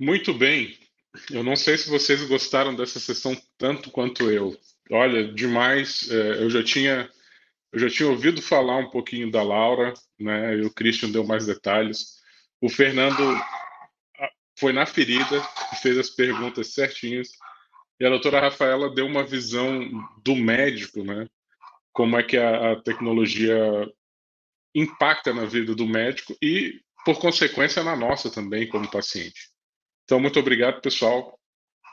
Muito bem. Eu não sei se vocês gostaram dessa sessão tanto quanto eu. Olha, demais. É, eu já tinha eu já tinha ouvido falar um pouquinho da Laura, né? E o Christian deu mais detalhes. O Fernando foi na ferida, fez as perguntas certinhas. E a doutora Rafaela deu uma visão do médico, né? Como é que a, a tecnologia impacta na vida do médico e, por consequência, na nossa também, como paciente. Então, muito obrigado, pessoal.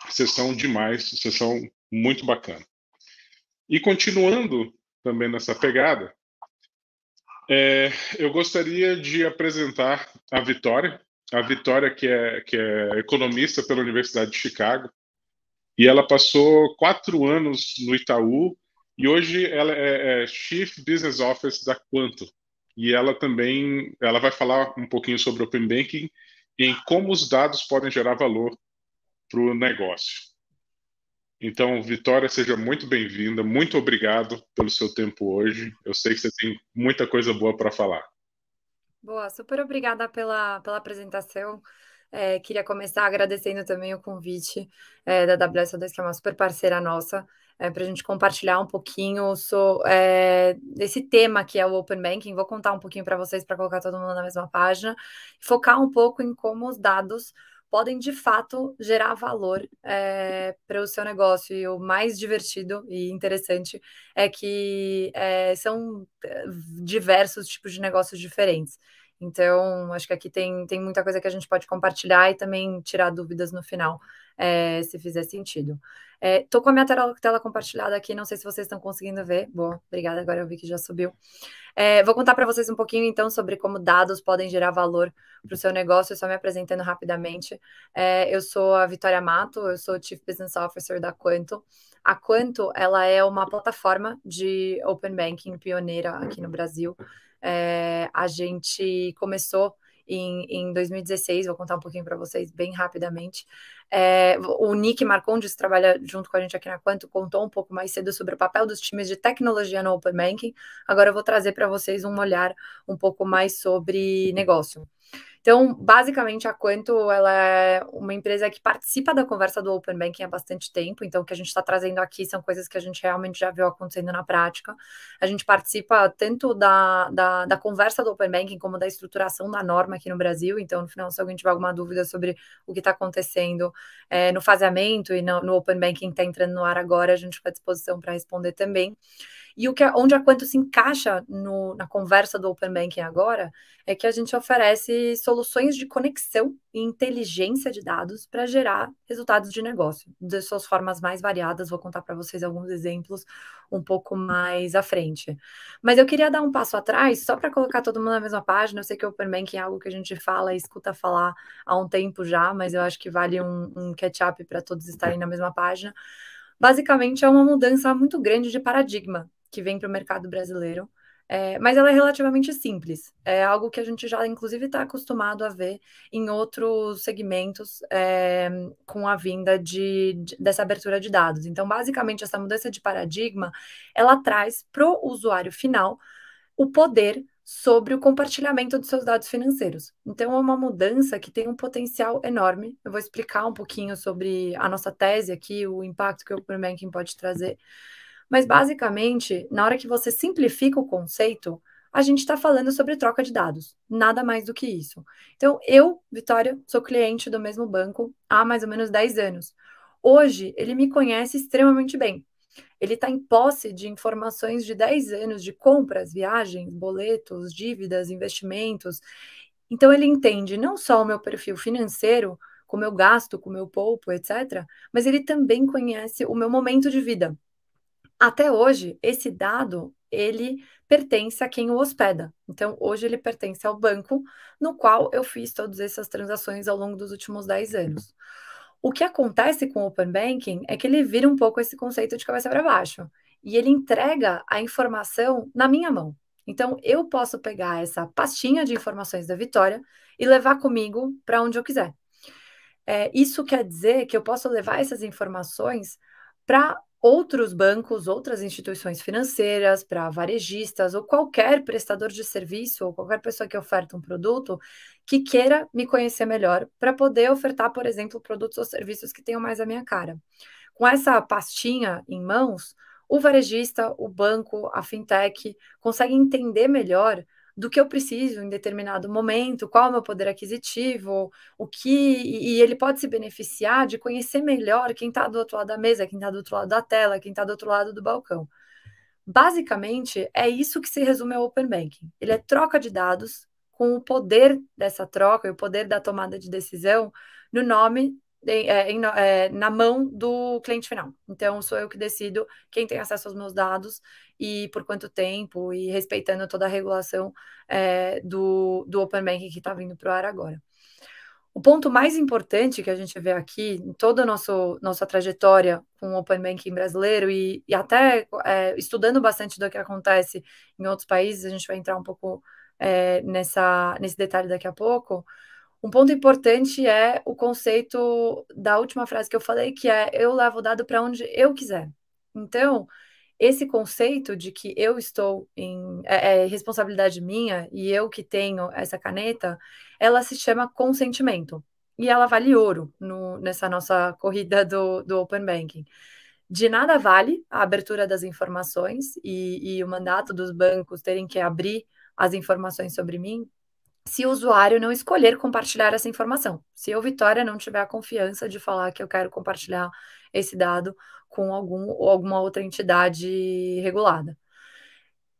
Sessão demais, sessão muito bacana. E continuando também nessa pegada, é, eu gostaria de apresentar a Vitória, a Vitória que é, que é economista pela Universidade de Chicago, e ela passou quatro anos no Itaú, e hoje ela é, é Chief Business Office da Quanto, e ela também ela vai falar um pouquinho sobre Open Banking em como os dados podem gerar valor para o negócio. Então, Vitória, seja muito bem-vinda. Muito obrigado pelo seu tempo hoje. Eu sei que você tem muita coisa boa para falar. Boa, super obrigada pela, pela apresentação. É, queria começar agradecendo também o convite é, da WS2, que é uma super parceira nossa, é, para a gente compartilhar um pouquinho so, é, desse tema que é o Open Banking. Vou contar um pouquinho para vocês, para colocar todo mundo na mesma página, focar um pouco em como os dados podem de fato gerar valor é, para o seu negócio. E o mais divertido e interessante é que é, são eh, diversos tipos de negócios diferentes. Então, acho que aqui tem, tem muita coisa que a gente pode compartilhar e também tirar dúvidas no final, é, se fizer sentido. Estou com a minha tela, tela, compartilhada aqui, não sei se vocês estão conseguindo ver. Boa, obrigada, agora eu vi que já subiu. É, vou contar para vocês um pouquinho, então, sobre como dados podem gerar valor para o seu negócio, só me apresentando rapidamente. É, eu sou a Vitória Mato, eu sou Chief Business Officer da Quanto. A Quanto, ela é uma plataforma de Open Banking pioneira aqui no Brasil. É, a gente começou em, em 2016, vou contar um pouquinho para vocês bem rapidamente. É, o Nick Marcondes, trabalha junto com a gente aqui na Quanto, contou um pouco mais cedo sobre o papel dos times de tecnologia no Open Banking. Agora eu vou trazer para vocês um olhar um pouco mais sobre negócio. Então, basicamente, a Quanto ela é uma empresa que participa da conversa do Open Banking há bastante tempo. Então, o que a gente está trazendo aqui são coisas que a gente realmente já viu acontecendo na prática. A gente participa tanto da, da, da conversa do Open Banking como da estruturação da norma aqui no Brasil. Então, no final, se alguém tiver alguma dúvida sobre o que está acontecendo é, no faseamento e no, no Open Banking está entrando no ar agora, a gente fica à disposição para responder também. E o que, onde a Quanto se encaixa no, na conversa do Open Banking agora é que a gente oferece soluções de conexão e inteligência de dados para gerar resultados de negócio, de suas formas mais variadas. Vou contar para vocês alguns exemplos um pouco mais à frente. Mas eu queria dar um passo atrás, só para colocar todo mundo na mesma página. Eu sei que o Open Banking é algo que a gente fala e escuta falar há um tempo já, mas eu acho que vale um, um catch-up para todos estarem na mesma página. Basicamente, é uma mudança muito grande de paradigma que vem para o mercado brasileiro. É, mas ela é relativamente simples. É algo que a gente já, inclusive, está acostumado a ver em outros segmentos é, com a vinda de, de, dessa abertura de dados. Então, basicamente, essa mudança de paradigma ela traz para o usuário final o poder sobre o compartilhamento dos seus dados financeiros. Então, é uma mudança que tem um potencial enorme. Eu vou explicar um pouquinho sobre a nossa tese aqui, o impacto que o Open Banking pode trazer. Mas basicamente, na hora que você simplifica o conceito, a gente está falando sobre troca de dados, nada mais do que isso. Então, eu, Vitória, sou cliente do mesmo banco há mais ou menos 10 anos. Hoje, ele me conhece extremamente bem. Ele está em posse de informações de 10 anos de compras, viagens, boletos, dívidas, investimentos. Então, ele entende não só o meu perfil financeiro, como eu gasto, como eu poupo, etc., mas ele também conhece o meu momento de vida. Até hoje, esse dado ele pertence a quem o hospeda. Então, hoje ele pertence ao banco no qual eu fiz todas essas transações ao longo dos últimos 10 anos. O que acontece com o Open Banking é que ele vira um pouco esse conceito de cabeça para baixo e ele entrega a informação na minha mão. Então, eu posso pegar essa pastinha de informações da Vitória e levar comigo para onde eu quiser. É, isso quer dizer que eu posso levar essas informações para outros bancos, outras instituições financeiras, para varejistas ou qualquer prestador de serviço ou qualquer pessoa que oferta um produto que queira me conhecer melhor para poder ofertar, por exemplo, produtos ou serviços que tenham mais a minha cara. Com essa pastinha em mãos, o varejista, o banco, a fintech conseguem entender melhor do que eu preciso em determinado momento, qual é o meu poder aquisitivo, o que. E ele pode se beneficiar de conhecer melhor quem está do outro lado da mesa, quem está do outro lado da tela, quem está do outro lado do balcão. Basicamente, é isso que se resume ao Open Banking. Ele é troca de dados com o poder dessa troca e o poder da tomada de decisão no nome em, é, em, é, na mão do cliente final. Então, sou eu que decido quem tem acesso aos meus dados e por quanto tempo, e respeitando toda a regulação é, do, do Open Banking que está vindo para o ar agora. O ponto mais importante que a gente vê aqui, em toda a nosso, nossa trajetória com o Open Banking brasileiro e, e até é, estudando bastante do que acontece em outros países, a gente vai entrar um pouco é, nessa, nesse detalhe daqui a pouco, um ponto importante é o conceito da última frase que eu falei, que é eu levo o dado para onde eu quiser. Então, esse conceito de que eu estou em é, é, responsabilidade minha e eu que tenho essa caneta, ela se chama consentimento. E ela vale ouro no, nessa nossa corrida do, do Open Banking. De nada vale a abertura das informações e, e o mandato dos bancos terem que abrir as informações sobre mim se o usuário não escolher compartilhar essa informação. Se eu, Vitória, não tiver a confiança de falar que eu quero compartilhar esse dado com algum ou alguma outra entidade regulada.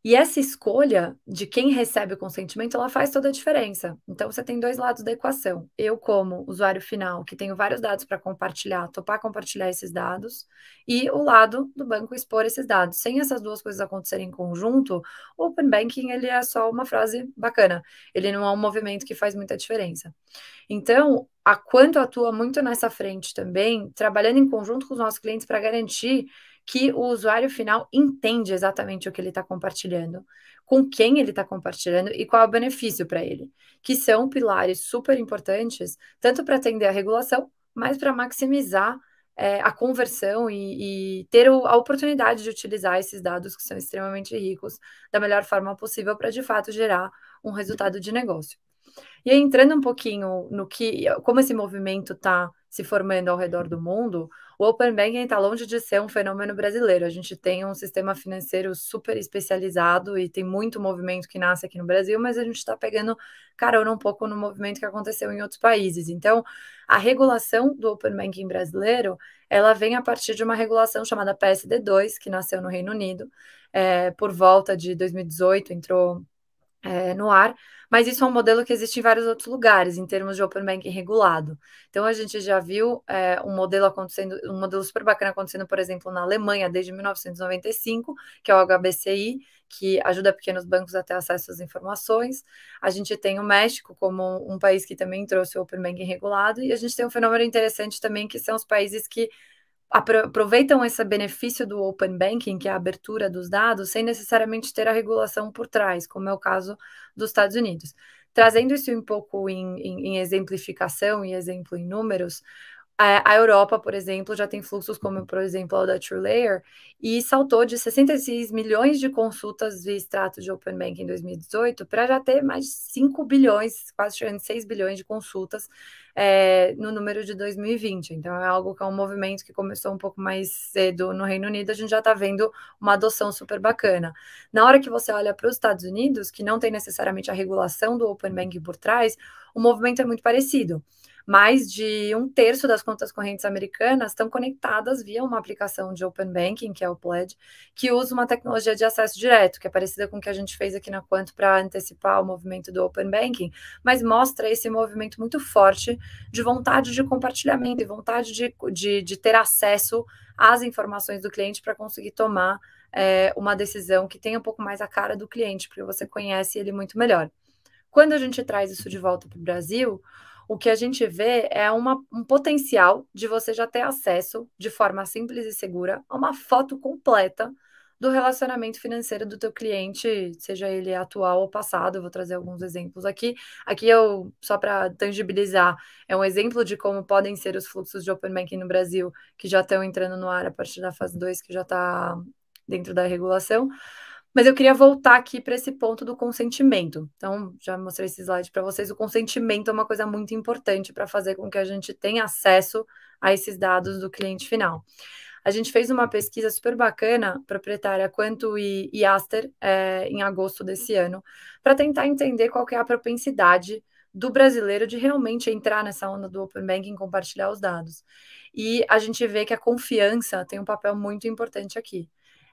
E essa escolha de quem recebe o consentimento, ela faz toda a diferença. Então, você tem dois lados da equação. Eu, como usuário final, que tenho vários dados para compartilhar, topar compartilhar esses dados, e o lado do banco expor esses dados. Sem essas duas coisas acontecerem em conjunto, o Open Banking ele é só uma frase bacana. Ele não é um movimento que faz muita diferença. Então, a Quanto atua muito nessa frente também, trabalhando em conjunto com os nossos clientes para garantir que o usuário final entende exatamente o que ele está compartilhando, com quem ele está compartilhando e qual é o benefício para ele, que são pilares super importantes, tanto para atender a regulação, mas para maximizar é, a conversão e, e ter o, a oportunidade de utilizar esses dados que são extremamente ricos da melhor forma possível para de fato gerar um resultado de negócio. E entrando um pouquinho no que, como esse movimento está se formando ao redor do mundo, o Open Banking está longe de ser um fenômeno brasileiro. A gente tem um sistema financeiro super especializado e tem muito movimento que nasce aqui no Brasil, mas a gente está pegando carona um pouco no movimento que aconteceu em outros países. Então, a regulação do Open Banking brasileiro, ela vem a partir de uma regulação chamada PSD2, que nasceu no Reino Unido, é, por volta de 2018, entrou é, no ar, mas isso é um modelo que existe em vários outros lugares, em termos de Open Banking regulado. Então, a gente já viu é, um modelo acontecendo, um modelo super bacana acontecendo, por exemplo, na Alemanha, desde 1995, que é o HBCI, que ajuda pequenos bancos a ter acesso às informações. A gente tem o México como um país que também trouxe o Open Banking regulado, e a gente tem um fenômeno interessante também, que são os países que aproveitam esse benefício do Open Banking, que é a abertura dos dados, sem necessariamente ter a regulação por trás, como é o caso dos Estados Unidos. Trazendo isso um pouco em, em, em exemplificação e exemplo em números, a, Europa, por exemplo, já tem fluxos como, por exemplo, o da TrueLayer, e saltou de 66 milhões de consultas via extrato de Open Banking em 2018 para já ter mais de 5 bilhões, quase chegando 6 bilhões de consultas é, no número de 2020. Então, é algo que é um movimento que começou um pouco mais cedo no Reino Unido, a gente já está vendo uma adoção super bacana. Na hora que você olha para os Estados Unidos, que não tem necessariamente a regulação do Open Banking por trás, o movimento é muito parecido mais de um terço das contas correntes americanas estão conectadas via uma aplicação de Open Banking, que é o Pledge, que usa uma tecnologia de acesso direto, que é parecida com o que a gente fez aqui na Quanto para antecipar o movimento do Open Banking, mas mostra esse movimento muito forte de vontade de compartilhamento e vontade de, de, de ter acesso às informações do cliente para conseguir tomar é, uma decisão que tenha um pouco mais a cara do cliente, porque você conhece ele muito melhor. Quando a gente traz isso de volta para o Brasil, o que a gente vê é uma, um potencial de você já ter acesso de forma simples e segura a uma foto completa do relacionamento financeiro do teu cliente, seja ele atual ou passado. Vou trazer alguns exemplos aqui. Aqui eu, só para tangibilizar, é um exemplo de como podem ser os fluxos de Open Banking no Brasil, que já estão entrando no ar a partir da fase 2, que já está dentro da regulação. Mas eu queria voltar aqui para esse ponto do consentimento. Então, já mostrei esse slide para vocês. O consentimento é uma coisa muito importante para fazer com que a gente tenha acesso a esses dados do cliente final. A gente fez uma pesquisa super bacana, proprietária Quanto e, e Aster, é, em agosto desse ano, para tentar entender qual é a propensidade do brasileiro de realmente entrar nessa onda do Open Banking e compartilhar os dados. E a gente vê que a confiança tem um papel muito importante aqui.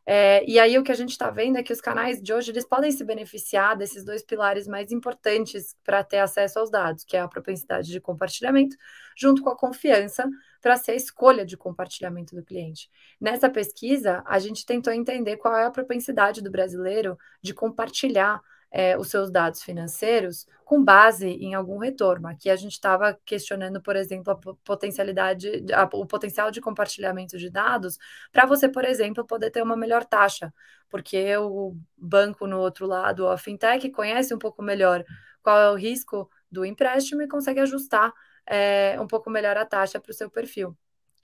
É, e aí o que a gente está vendo é que os canais de hoje eles podem se beneficiar desses dois pilares mais importantes para ter acesso aos dados, que é a propensidade de compartilhamento, junto com a confiança para ser a escolha de compartilhamento do cliente. Nessa pesquisa, a gente tentou entender qual é a propensidade do brasileiro de compartilhar é, os seus dados financeiros com base em algum retorno. Aqui a gente estava questionando, por exemplo, a potencialidade, a, o potencial de compartilhamento de dados para você, por exemplo, poder ter uma melhor taxa, porque o banco no outro lado, a fintech, conhece um pouco melhor qual é o risco do empréstimo e consegue ajustar é, um pouco melhor a taxa para o seu perfil.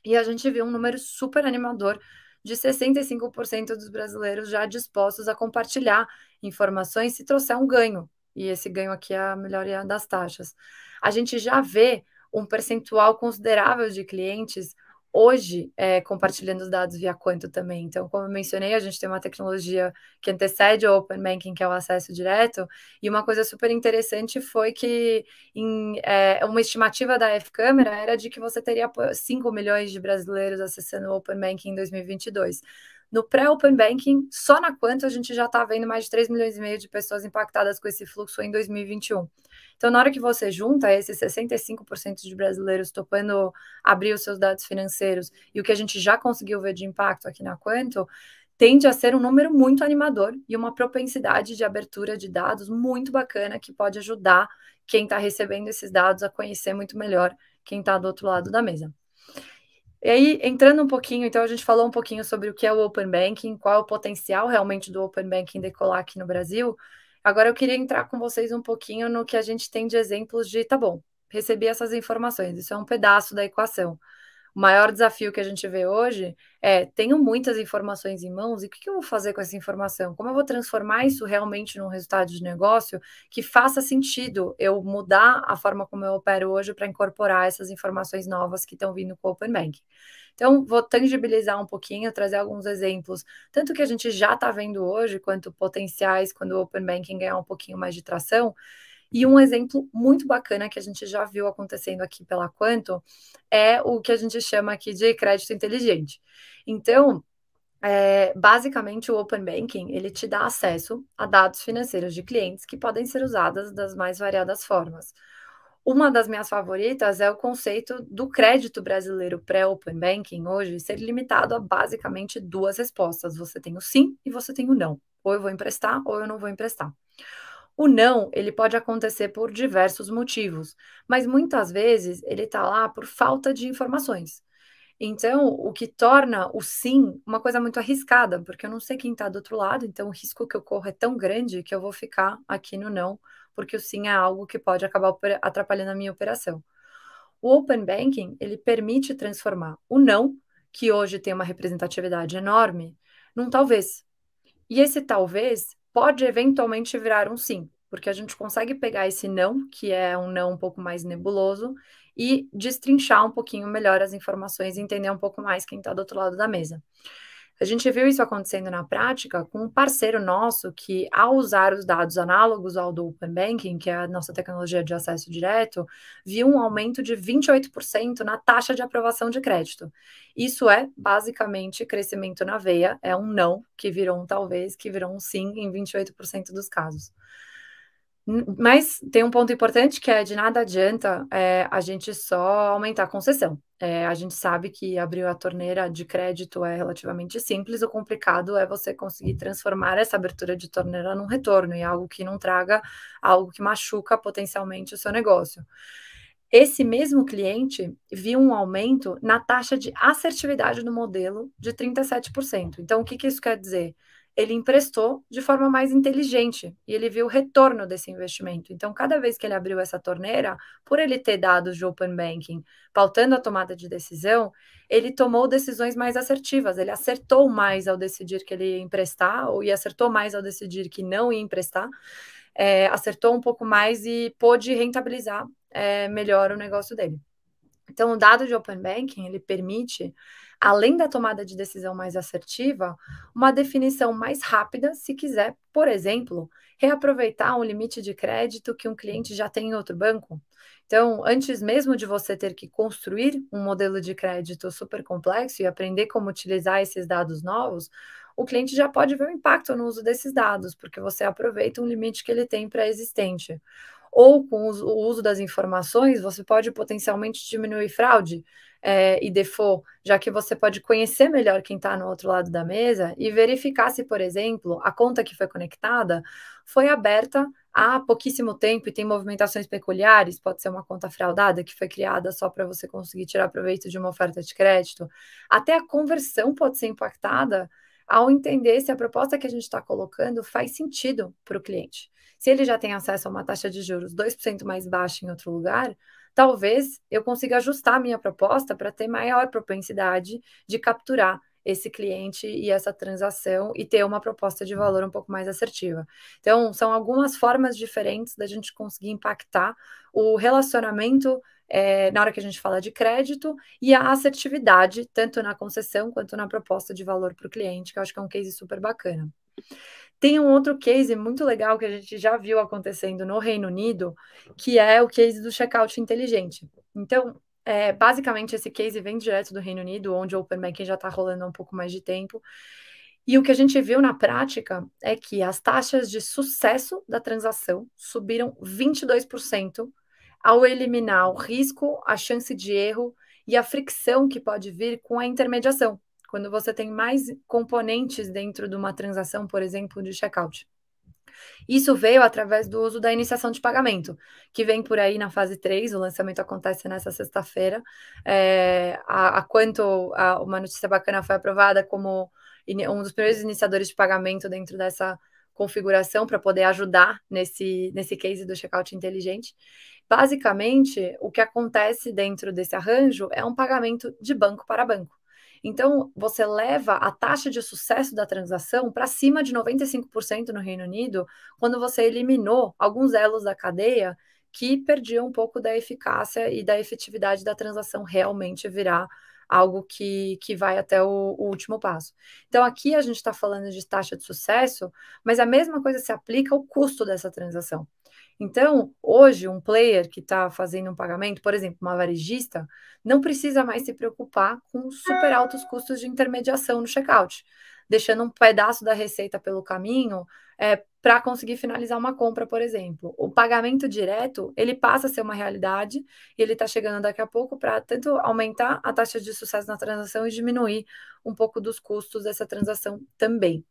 E a gente viu um número super animador de 65% dos brasileiros já dispostos a compartilhar informações se trouxer um ganho. E esse ganho aqui é a melhoria das taxas. A gente já vê um percentual considerável de clientes hoje é, compartilhando os dados via Quanto também. Então, como eu mencionei, a gente tem uma tecnologia que antecede o Open Banking, que é o acesso direto, e uma coisa super interessante foi que em, é, uma estimativa da F-Câmara era de que você teria 5 milhões de brasileiros acessando o Open Banking em 2022. No pré-Open Banking, só na Quanto a gente já está vendo mais de 3 milhões e meio de pessoas impactadas com esse fluxo em 2021. Então, na hora que você junta esses 65% de brasileiros topando abrir os seus dados financeiros e o que a gente já conseguiu ver de impacto aqui na Quanto, tende a ser um número muito animador e uma propensidade de abertura de dados muito bacana que pode ajudar quem está recebendo esses dados a conhecer muito melhor quem está do outro lado da mesa. E aí, entrando um pouquinho, então a gente falou um pouquinho sobre o que é o Open Banking, qual é o potencial realmente do Open Banking decolar aqui no Brasil. Agora eu queria entrar com vocês um pouquinho no que a gente tem de exemplos de, tá bom, recebi essas informações, isso é um pedaço da equação. O maior desafio que a gente vê hoje é: tenho muitas informações em mãos, e o que eu vou fazer com essa informação? Como eu vou transformar isso realmente num resultado de negócio que faça sentido eu mudar a forma como eu opero hoje para incorporar essas informações novas que estão vindo com o Open Banking? Então, vou tangibilizar um pouquinho, trazer alguns exemplos, tanto que a gente já está vendo hoje, quanto potenciais quando o Open Banking ganhar um pouquinho mais de tração. E um exemplo muito bacana que a gente já viu acontecendo aqui pela Quanto é o que a gente chama aqui de crédito inteligente. Então, é, basicamente, o Open Banking ele te dá acesso a dados financeiros de clientes que podem ser usados das mais variadas formas. Uma das minhas favoritas é o conceito do crédito brasileiro pré-Open Banking hoje ser limitado a basicamente duas respostas. Você tem o sim e você tem o não. Ou eu vou emprestar ou eu não vou emprestar. O não, ele pode acontecer por diversos motivos, mas muitas vezes ele está lá por falta de informações. Então, o que torna o sim uma coisa muito arriscada, porque eu não sei quem está do outro lado, então o risco que eu corro é tão grande que eu vou ficar aqui no não, porque o sim é algo que pode acabar atrapalhando a minha operação. O Open Banking, ele permite transformar o não, que hoje tem uma representatividade enorme, num talvez. E esse talvez pode eventualmente virar um sim, porque a gente consegue pegar esse não, que é um não um pouco mais nebuloso, e destrinchar um pouquinho melhor as informações e entender um pouco mais quem está do outro lado da mesa. A gente viu isso acontecendo na prática com um parceiro nosso que, ao usar os dados análogos ao do Open Banking, que é a nossa tecnologia de acesso direto, viu um aumento de 28% na taxa de aprovação de crédito. Isso é basicamente crescimento na veia, é um não que virou um talvez, que virou um sim em 28% dos casos. Mas tem um ponto importante que é de nada adianta é, a gente só aumentar a concessão. É, a gente sabe que abrir a torneira de crédito é relativamente simples, o complicado é você conseguir transformar essa abertura de torneira num retorno e algo que não traga algo que machuca potencialmente o seu negócio. esse mesmo cliente viu um aumento na taxa de assertividade do modelo de 37%. Então, o que, que isso quer dizer? Ele emprestou de forma mais inteligente e ele viu o retorno desse investimento. Então, cada vez que ele abriu essa torneira, por ele ter dados de open banking pautando a tomada de decisão, ele tomou decisões mais assertivas, ele acertou mais ao decidir que ele ia emprestar, ou e acertou mais ao decidir que não ia emprestar, é, acertou um pouco mais e pôde rentabilizar é, melhor o negócio dele. Então, o dado de Open Banking, ele permite, além da tomada de decisão mais assertiva, uma definição mais rápida, se quiser, por exemplo, reaproveitar um limite de crédito que um cliente já tem em outro banco. Então, antes mesmo de você ter que construir um modelo de crédito super complexo e aprender como utilizar esses dados novos, o cliente já pode ver o impacto no uso desses dados, porque você aproveita um limite que ele tem pré-existente ou com o uso das informações, você pode potencialmente diminuir fraude é, e default, já que você pode conhecer melhor quem está no outro lado da mesa e verificar se, por exemplo, a conta que foi conectada foi aberta há pouquíssimo tempo e tem movimentações peculiares, pode ser uma conta fraudada que foi criada só para você conseguir tirar proveito de uma oferta de crédito. Até a conversão pode ser impactada ao entender se a proposta que a gente está colocando faz sentido para o cliente. Se ele já tem acesso a uma taxa de juros 2% mais baixa em outro lugar, talvez eu consiga ajustar a minha proposta para ter maior propensidade de capturar esse cliente e essa transação e ter uma proposta de valor um pouco mais assertiva. Então, são algumas formas diferentes da gente conseguir impactar o relacionamento é, na hora que a gente fala de crédito e a assertividade, tanto na concessão quanto na proposta de valor para o cliente, que eu acho que é um case super bacana. Tem um outro case muito legal que a gente já viu acontecendo no Reino Unido, que é o case do checkout inteligente. Então, é, basicamente, esse case vem direto do Reino Unido, onde o Open Banking já está rolando há um pouco mais de tempo. E o que a gente viu na prática é que as taxas de sucesso da transação subiram 22% ao eliminar o risco, a chance de erro e a fricção que pode vir com a intermediação quando você tem mais componentes dentro de uma transação, por exemplo, de checkout. Isso veio através do uso da iniciação de pagamento, que vem por aí na fase 3, o lançamento acontece nessa sexta-feira. É, a, a, quanto a, uma notícia bacana foi aprovada como um dos primeiros iniciadores de pagamento dentro dessa configuração para poder ajudar nesse, nesse case do checkout inteligente. Basicamente, o que acontece dentro desse arranjo é um pagamento de banco para banco. Então, você leva a taxa de sucesso da transação para cima de 95% no Reino Unido, quando você eliminou alguns elos da cadeia que perdiam um pouco da eficácia e da efetividade da transação realmente virar algo que, que vai até o, o último passo. Então, aqui a gente está falando de taxa de sucesso, mas a mesma coisa se aplica ao custo dessa transação. Então, hoje, um player que está fazendo um pagamento, por exemplo, uma varejista, não precisa mais se preocupar com super altos custos de intermediação no checkout, deixando um pedaço da receita pelo caminho é, para conseguir finalizar uma compra, por exemplo. O pagamento direto, ele passa a ser uma realidade e ele está chegando daqui a pouco para tanto aumentar a taxa de sucesso na transação e diminuir um pouco dos custos dessa transação também.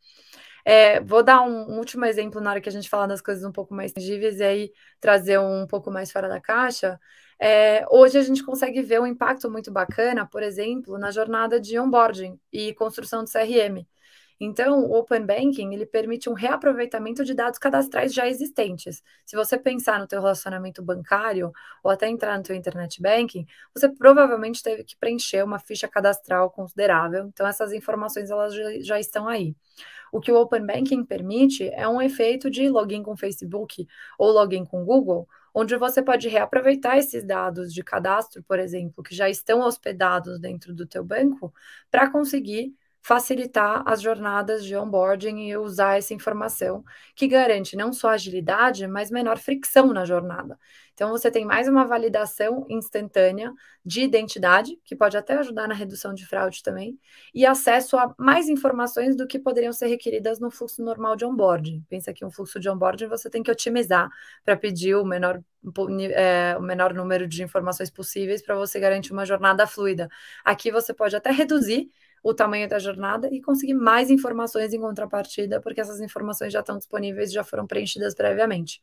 É, vou dar um, um, último exemplo na hora que a gente falar das coisas um pouco mais tangíveis e aí trazer um pouco mais fora da caixa. É, hoje a gente consegue ver um impacto muito bacana, por exemplo, na jornada de onboarding e construção do CRM. Então, o Open Banking, ele permite um reaproveitamento de dados cadastrais já existentes. Se você pensar no teu relacionamento bancário ou até entrar no teu internet banking, você provavelmente teve que preencher uma ficha cadastral considerável. Então, essas informações elas já, já estão aí. O que o Open Banking permite é um efeito de login com Facebook ou login com Google, onde você pode reaproveitar esses dados de cadastro, por exemplo, que já estão hospedados dentro do teu banco, para conseguir facilitar as jornadas de onboarding e usar essa informação que garante não só agilidade, mas menor fricção na jornada. Então, você tem mais uma validação instantânea de identidade, que pode até ajudar na redução de fraude também, e acesso a mais informações do que poderiam ser requeridas no fluxo normal de onboarding. Pensa que um fluxo de onboarding você tem que otimizar para pedir o menor, é, o menor número de informações possíveis para você garantir uma jornada fluida. Aqui você pode até reduzir o tamanho da jornada e conseguir mais informações em contrapartida, porque essas informações já estão disponíveis, já foram preenchidas previamente.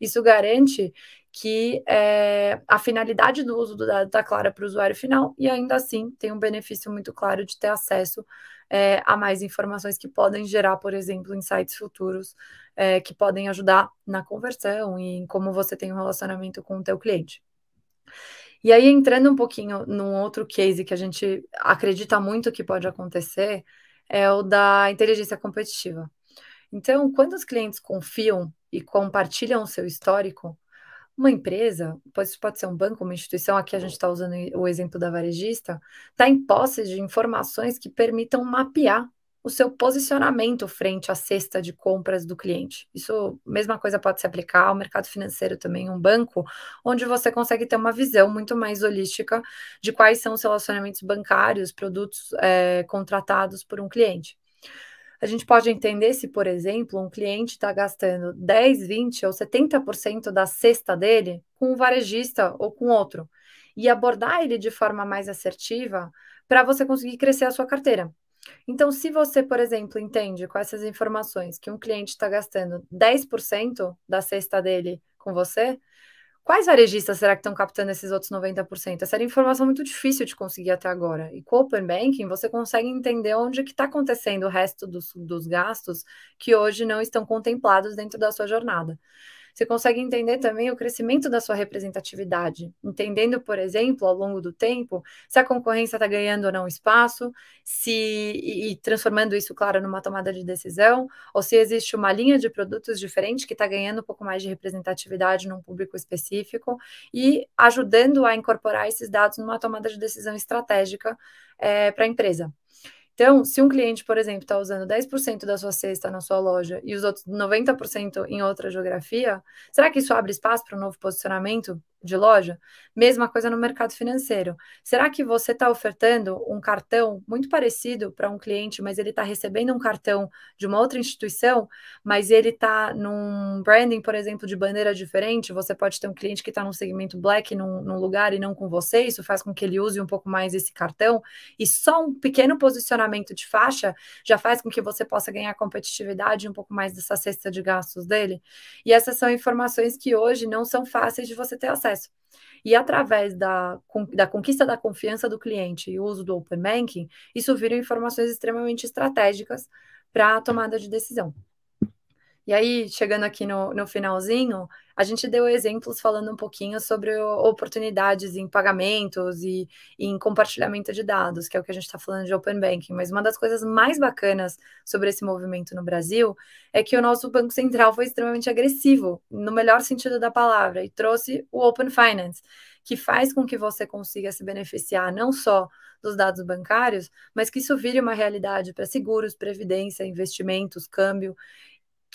Isso garante que é, a finalidade do uso do dado está clara para o usuário final e ainda assim tem um benefício muito claro de ter acesso é, a mais informações que podem gerar, por exemplo, insights futuros é, que podem ajudar na conversão e em como você tem um relacionamento com o teu cliente. E aí, entrando um pouquinho num outro case que a gente acredita muito que pode acontecer, é o da inteligência competitiva. Então, quando os clientes confiam e compartilham o seu histórico, uma empresa, pode, pode ser um banco, uma instituição, aqui a gente está usando o exemplo da varejista, está em posse de informações que permitam mapear o seu posicionamento frente à cesta de compras do cliente. Isso, mesma coisa pode se aplicar ao mercado financeiro também, um banco, onde você consegue ter uma visão muito mais holística de quais são os relacionamentos bancários, produtos é, contratados por um cliente. A gente pode entender se, por exemplo, um cliente está gastando 10, 20 ou 70% da cesta dele com um varejista ou com outro, e abordar ele de forma mais assertiva para você conseguir crescer a sua carteira. Então, se você, por exemplo, entende com essas informações que um cliente está gastando 10% da cesta dele com você, Quais varejistas será que estão captando esses outros 90%? Essa era informação muito difícil de conseguir até agora. E com o Open Banking, você consegue entender onde que está acontecendo o resto dos, dos gastos que hoje não estão contemplados dentro da sua jornada. Você consegue entender também o crescimento da sua representatividade, entendendo, por exemplo, ao longo do tempo, se a concorrência está ganhando ou não espaço, se e, transformando isso, claro, numa tomada de decisão, ou se existe uma linha de produtos diferente que está ganhando um pouco mais de representatividade num público específico e ajudando a incorporar esses dados numa tomada de decisão estratégica é, para a empresa. Então, se um cliente, por exemplo, está usando 10% da sua cesta na sua loja e os outros 90% em outra geografia, será que isso abre espaço para um novo posicionamento? De loja. Mesma coisa no mercado financeiro. Será que você está ofertando um cartão muito parecido para um cliente, mas ele está recebendo um cartão de uma outra instituição, mas ele está num branding, por exemplo, de bandeira diferente? Você pode ter um cliente que está num segmento black num, num lugar e não com você, isso faz com que ele use um pouco mais esse cartão, e só um pequeno posicionamento de faixa já faz com que você possa ganhar competitividade um pouco mais dessa cesta de gastos dele. E essas são informações que hoje não são fáceis de você ter acesso processo. E através da, da conquista da confiança do cliente e o uso do Open Banking, isso vira informações extremamente estratégicas para a tomada de decisão. E aí, chegando aqui no, no finalzinho, a gente deu exemplos falando um pouquinho sobre oportunidades em pagamentos e, e em compartilhamento de dados, que é o que a gente está falando de Open Banking. Mas uma das coisas mais bacanas sobre esse movimento no Brasil é que o nosso Banco Central foi extremamente agressivo, no melhor sentido da palavra, e trouxe o Open Finance, que faz com que você consiga se beneficiar não só dos dados bancários, mas que isso vire uma realidade para seguros, previdência, investimentos, câmbio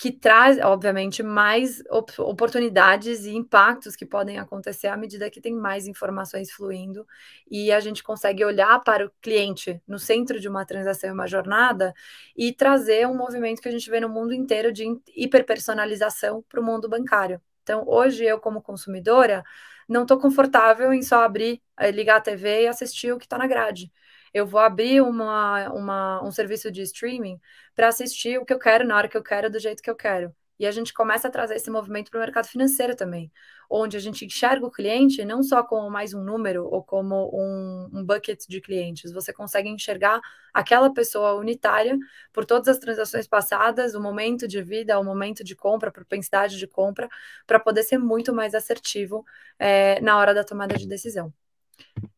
que traz, obviamente, mais op oportunidades e impactos que podem acontecer à medida que tem mais informações fluindo e a gente consegue olhar para o cliente no centro de uma transação e uma jornada e trazer um movimento que a gente vê no mundo inteiro de hiperpersonalização para o mundo bancário. Então, hoje, eu, como consumidora, não estou confortável em só abrir, eh, ligar a TV e assistir o que está na grade eu vou abrir uma, uma, um serviço de streaming para assistir o que eu quero na hora que eu quero, do jeito que eu quero. E a gente começa a trazer esse movimento para o mercado financeiro também, onde a gente enxerga o cliente não só como mais um número ou como um, um bucket de clientes, você consegue enxergar aquela pessoa unitária por todas as transações passadas, o momento de vida, o momento de compra, a propensidade de compra, para poder ser muito mais assertivo é, na hora da tomada de decisão.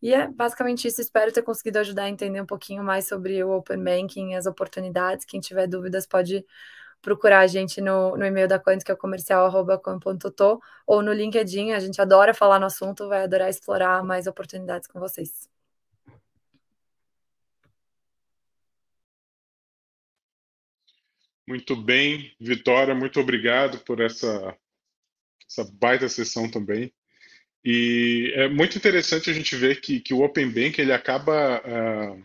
E é basicamente isso. Espero ter conseguido ajudar a entender um pouquinho mais sobre o Open Banking, as oportunidades. Quem tiver dúvidas pode procurar a gente no, no e-mail da Quant, que é comercial.com.to, ou no LinkedIn. A gente adora falar no assunto, vai adorar explorar mais oportunidades com vocês. Muito bem, Vitória, muito obrigado por essa, essa baita sessão também. E é muito interessante a gente ver que, que o Open Bank ele acaba uh,